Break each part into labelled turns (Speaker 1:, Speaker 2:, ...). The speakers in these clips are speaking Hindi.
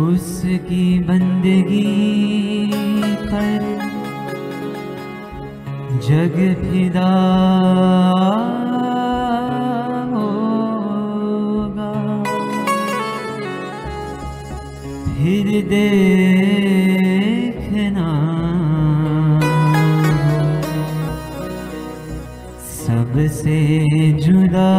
Speaker 1: उसकी बंदगी पर जग फिदा होगा। फिर देखना सबसे जुदा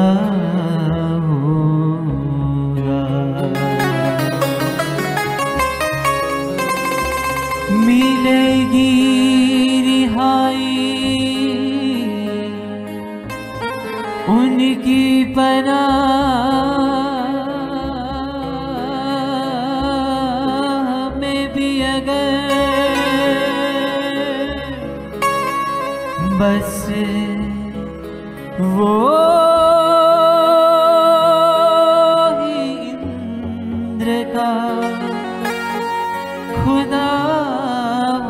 Speaker 1: उनकी पनाह में भी अगर बस वो ही इंद्र का खुदा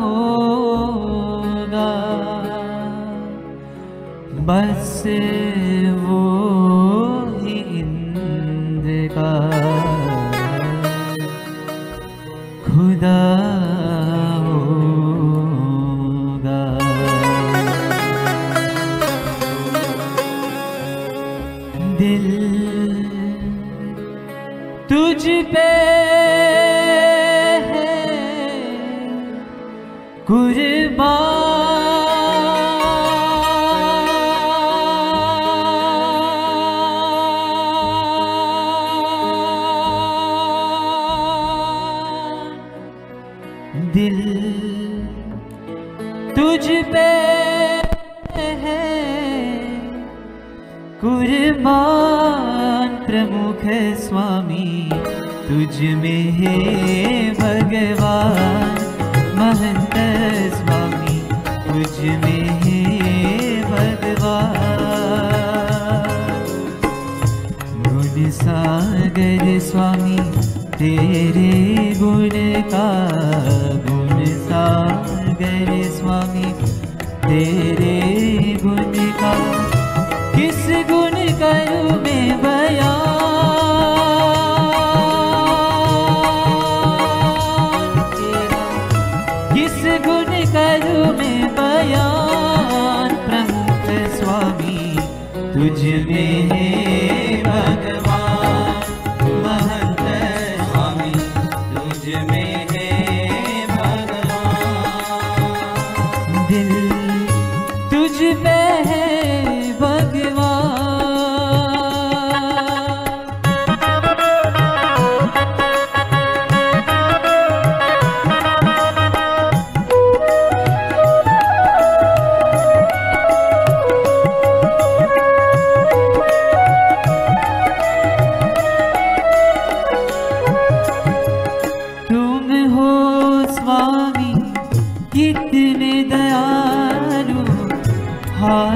Speaker 1: होगा। बस दिल तुझ पे दिल तुझ पे कुर्बान प्रमुख स्वामी तुझ में है भगवान।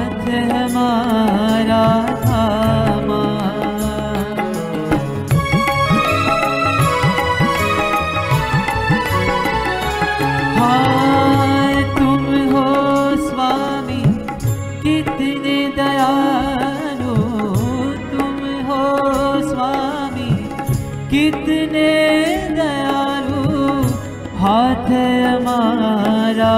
Speaker 1: हाथ हमारा थामा तुम हो स्वामी, कितने दयालु। तुम हो स्वामी, कितने दयालु। हाथ हमारा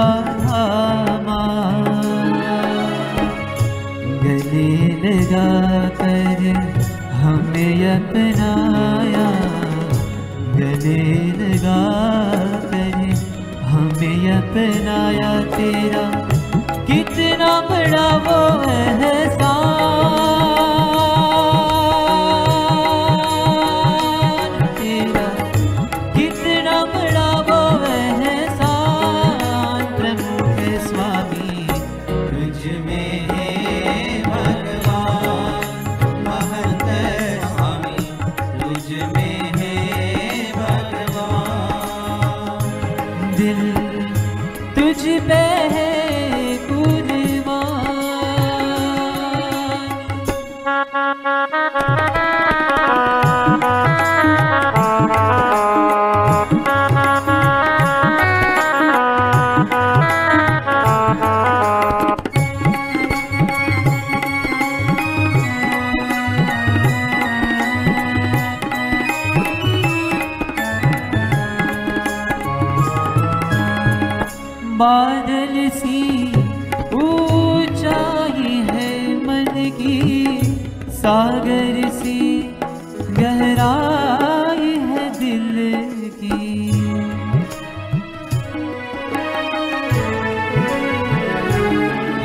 Speaker 1: लगा कर अपनाया, गले लगा कर हमें अपनाया तेरा। कितना बड़ा वो एहसान तेरा। कितना स्वामी बादल सी ऊंचाई है मन की। सागर सी गहराई है दिल की।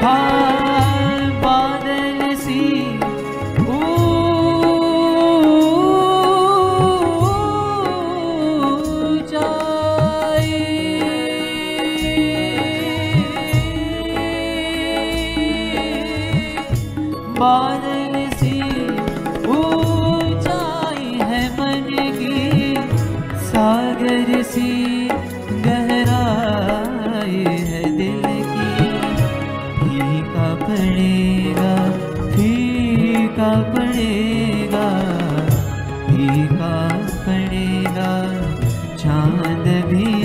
Speaker 1: हाँ।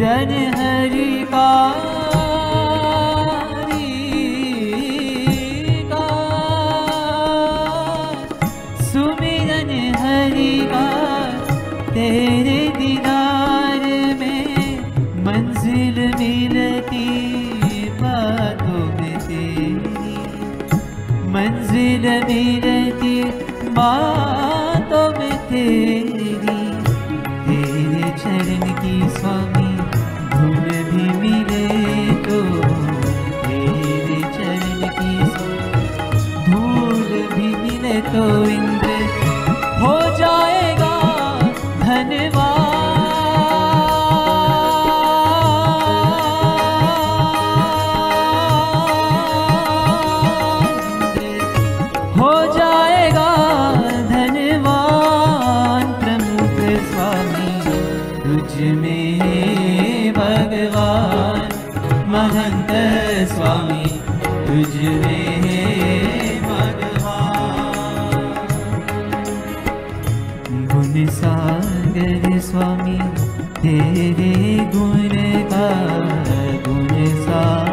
Speaker 1: किरण हरि का। सुमिरन हरि तेरे दीदार में मंजिल मिलती बातों में तेरी। मंजिल मिलती बातों में तेरी। भगवा महन्त स्वामी ते हे गुणसागर स्वामी हे हे गुण गुणसा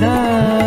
Speaker 1: da